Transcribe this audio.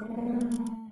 Hum.